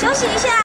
休息一下。